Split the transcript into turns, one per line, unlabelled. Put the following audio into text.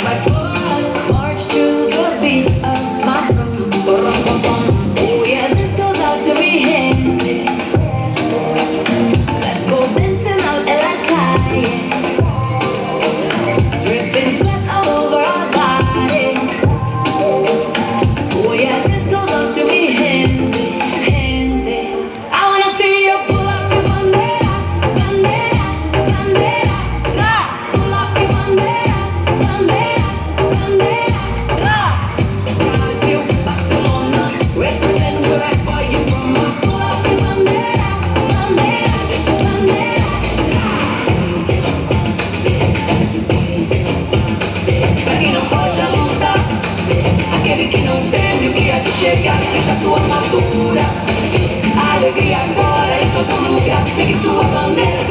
like, chegar, deixa sua armadura. Alegria agora em todo lugar, pegue sua bandeira.